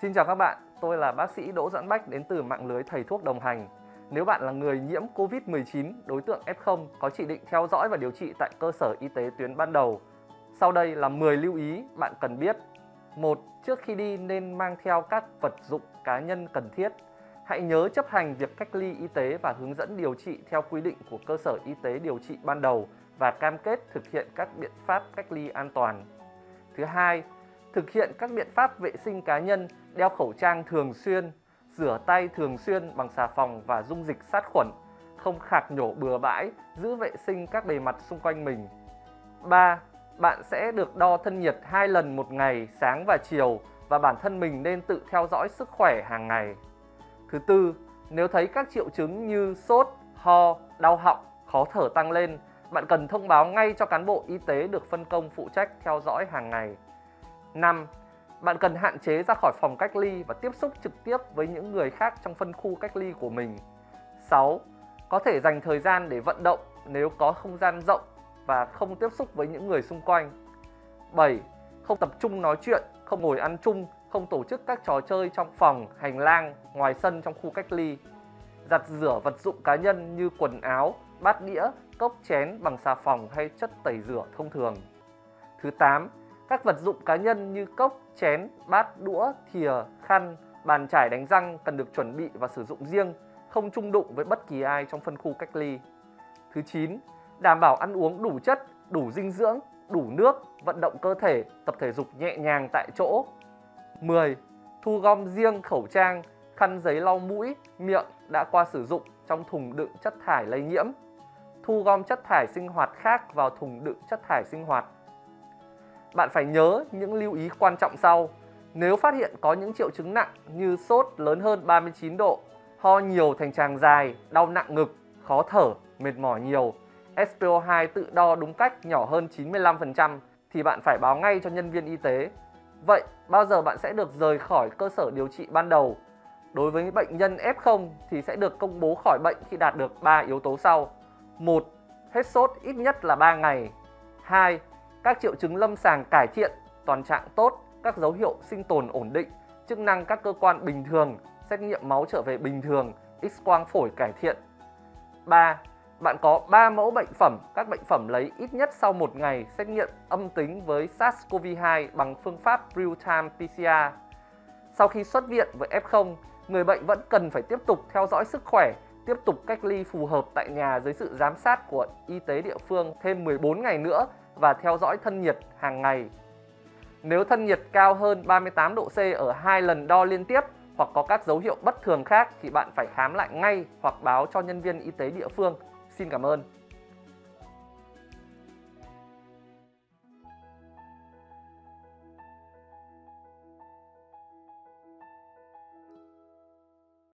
Xin chào các bạn, tôi là bác sĩ Đỗ Doãn Bách đến từ mạng lưới thầy thuốc đồng hành. Nếu bạn là người nhiễm COVID-19, đối tượng F0 có chỉ định theo dõi và điều trị tại cơ sở y tế tuyến ban đầu. Sau đây là 10 lưu ý bạn cần biết. Một, Trước khi đi nên mang theo các vật dụng cá nhân cần thiết. Hãy nhớ chấp hành việc cách ly y tế và hướng dẫn điều trị theo quy định của cơ sở y tế điều trị ban đầu và cam kết thực hiện các biện pháp cách ly an toàn. Thứ hai, thực hiện các biện pháp vệ sinh cá nhân, đeo khẩu trang thường xuyên, rửa tay thường xuyên bằng xà phòng và dung dịch sát khuẩn, không khạc nhổ bừa bãi, giữ vệ sinh các bề mặt xung quanh mình. 3. Bạn sẽ được đo thân nhiệt 2 lần một ngày, sáng và chiều và bản thân mình nên tự theo dõi sức khỏe hàng ngày. Thứ tư, nếu thấy các triệu chứng như sốt, ho, đau họng, khó thở tăng lên, bạn cần thông báo ngay cho cán bộ y tế được phân công phụ trách theo dõi hàng ngày. 5. Bạn cần hạn chế ra khỏi phòng cách ly và tiếp xúc trực tiếp với những người khác trong phân khu cách ly của mình. 6. Có thể dành thời gian để vận động nếu có không gian rộng và không tiếp xúc với những người xung quanh. 7. Không tập trung nói chuyện, không ngồi ăn chung, không tổ chức các trò chơi trong phòng, hành lang, ngoài sân trong khu cách ly. Giặt rửa vật dụng cá nhân như quần áo, bát đĩa, cốc chén bằng xà phòng hay chất tẩy rửa thông thường. Thứ 8 các vật dụng cá nhân như cốc, chén, bát, đũa, thìa, khăn, bàn chải đánh răng cần được chuẩn bị và sử dụng riêng, không chung đụng với bất kỳ ai trong phân khu cách ly. Thứ 9. Đảm bảo ăn uống đủ chất, đủ dinh dưỡng, đủ nước, vận động cơ thể, tập thể dục nhẹ nhàng tại chỗ. 10. Thu gom riêng khẩu trang, khăn giấy lau mũi, miệng đã qua sử dụng trong thùng đựng chất thải lây nhiễm. Thu gom chất thải sinh hoạt khác vào thùng đựng chất thải sinh hoạt bạn phải nhớ những lưu ý quan trọng sau. Nếu phát hiện có những triệu chứng nặng như sốt lớn hơn 39 độ, ho nhiều thành tràng dài, đau nặng ngực, khó thở, mệt mỏi nhiều, SPO2 tự đo đúng cách nhỏ hơn 95% thì bạn phải báo ngay cho nhân viên y tế. Vậy, bao giờ bạn sẽ được rời khỏi cơ sở điều trị ban đầu? Đối với bệnh nhân F0 thì sẽ được công bố khỏi bệnh khi đạt được 3 yếu tố sau. 1. Hết sốt ít nhất là 3 ngày. 2 các triệu chứng lâm sàng cải thiện, toàn trạng tốt, các dấu hiệu sinh tồn ổn định, chức năng các cơ quan bình thường, xét nghiệm máu trở về bình thường, x-quang phổi cải thiện. 3. Bạn có 3 mẫu bệnh phẩm, các bệnh phẩm lấy ít nhất sau một ngày xét nghiệm âm tính với SARS-CoV-2 bằng phương pháp real-time PCR. Sau khi xuất viện với F0, người bệnh vẫn cần phải tiếp tục theo dõi sức khỏe, tiếp tục cách ly phù hợp tại nhà dưới sự giám sát của y tế địa phương thêm 14 ngày nữa và theo dõi thân nhiệt hàng ngày. Nếu thân nhiệt cao hơn 38 độ C ở hai lần đo liên tiếp hoặc có các dấu hiệu bất thường khác thì bạn phải khám lại ngay hoặc báo cho nhân viên y tế địa phương. Xin cảm ơn.